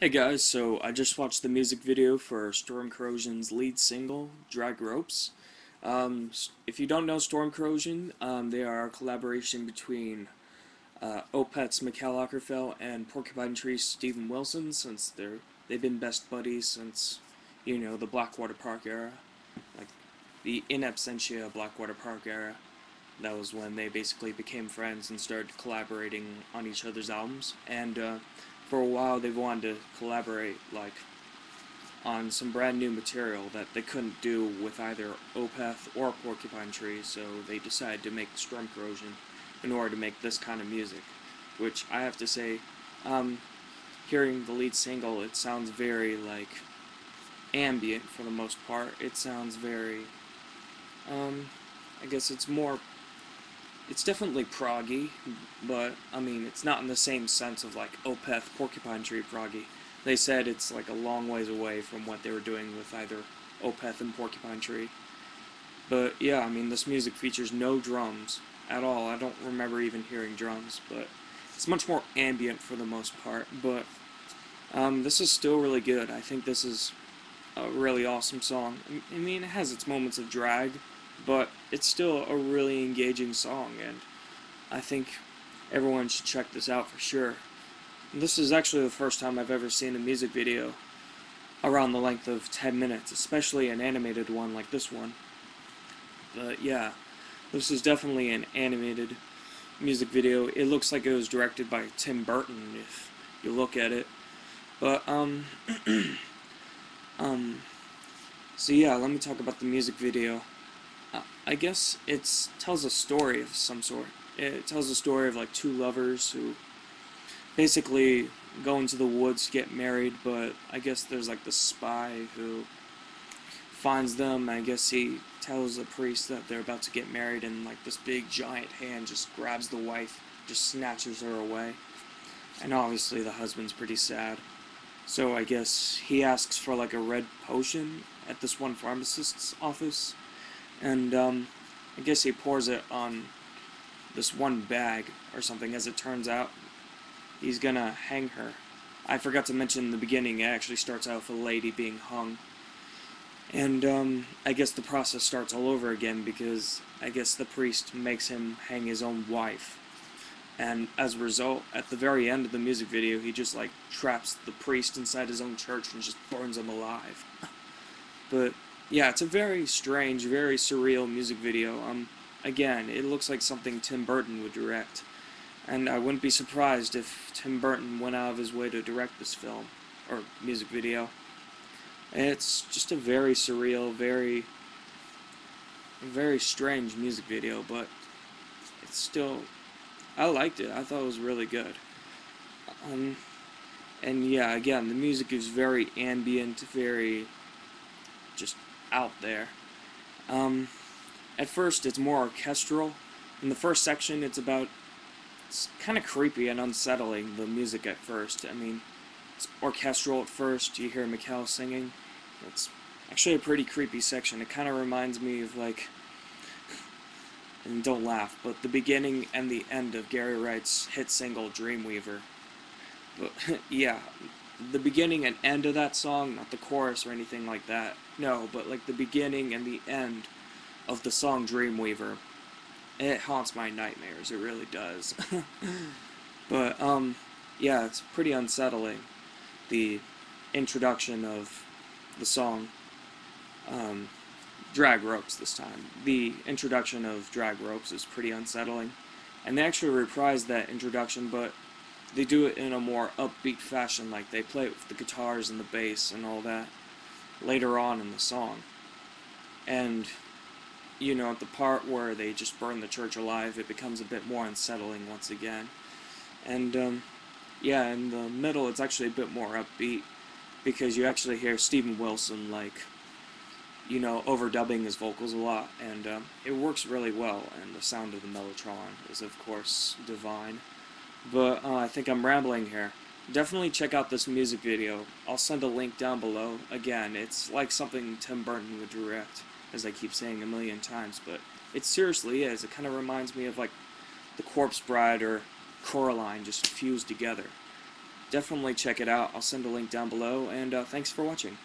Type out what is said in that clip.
Hey guys, so I just watched the music video for Storm Corrosion's lead single, Drag Ropes. Um, if you don't know Storm Corrosion, um, they are a collaboration between uh, Opeth's Mikael and Porcupine Tree's Steven Wilson, since they're they've been best buddies since you know the Blackwater Park era, like the in absentia Blackwater Park era. That was when they basically became friends and started collaborating on each other's albums, and. Uh, for a while they've wanted to collaborate like on some brand new material that they couldn't do with either Opeth or Porcupine Tree, so they decided to make Storm Corrosion in order to make this kind of music. Which I have to say, um, hearing the lead single, it sounds very like ambient for the most part. It sounds very, um, I guess it's more it's definitely proggy, but I mean, it's not in the same sense of like Opeth, Porcupine Tree proggy. They said it's like a long ways away from what they were doing with either Opeth and Porcupine Tree. But yeah, I mean, this music features no drums at all. I don't remember even hearing drums, but it's much more ambient for the most part. But um, this is still really good. I think this is a really awesome song. I mean, it has its moments of drag but it's still a really engaging song, and I think everyone should check this out for sure. This is actually the first time I've ever seen a music video around the length of 10 minutes, especially an animated one like this one. But yeah, this is definitely an animated music video. It looks like it was directed by Tim Burton if you look at it. But um um so yeah, let me talk about the music video. I guess it tells a story of some sort. It tells a story of like two lovers who basically go into the woods to get married, but I guess there's like the spy who finds them. I guess he tells the priest that they're about to get married, and like this big giant hand just grabs the wife, just snatches her away. And obviously the husband's pretty sad. So I guess he asks for like a red potion at this one pharmacist's office and um, I guess he pours it on this one bag or something. As it turns out, he's gonna hang her. I forgot to mention in the beginning, it actually starts out with a lady being hung. And um, I guess the process starts all over again because I guess the priest makes him hang his own wife. And as a result, at the very end of the music video, he just like traps the priest inside his own church and just burns him alive. but yeah, it's a very strange, very surreal music video. Um, again, it looks like something Tim Burton would direct. And I wouldn't be surprised if Tim Burton went out of his way to direct this film, or music video. it's just a very surreal, very, very strange music video, but it's still, I liked it. I thought it was really good. Um, and yeah, again, the music is very ambient, very just out there. Um, at first, it's more orchestral. In the first section, it's about. It's kind of creepy and unsettling, the music at first. I mean, it's orchestral at first. You hear Mikael singing. It's actually a pretty creepy section. It kind of reminds me of, like. And don't laugh, but the beginning and the end of Gary Wright's hit single Dreamweaver. But, yeah, the beginning and end of that song, not the chorus or anything like that. No, but like the beginning and the end of the song Dreamweaver. It haunts my nightmares, it really does. but um yeah, it's pretty unsettling. The introduction of the song um Drag Ropes this time. The introduction of Drag Ropes is pretty unsettling. And they actually reprised that introduction, but they do it in a more upbeat fashion, like they play it with the guitars and the bass and all that later on in the song. And, you know, at the part where they just burn the church alive, it becomes a bit more unsettling once again. And, um, yeah, in the middle, it's actually a bit more upbeat because you actually hear Steven Wilson, like, you know, overdubbing his vocals a lot, and um, it works really well, and the sound of the Mellotron is, of course, divine. But uh, I think I'm rambling here. Definitely check out this music video. I'll send a link down below. Again, it's like something Tim Burton would direct, as I keep saying a million times, but it seriously is. It kind of reminds me of like The Corpse Bride or Coraline just fused together. definitely check it out. I'll send a link down below, and uh, thanks for watching.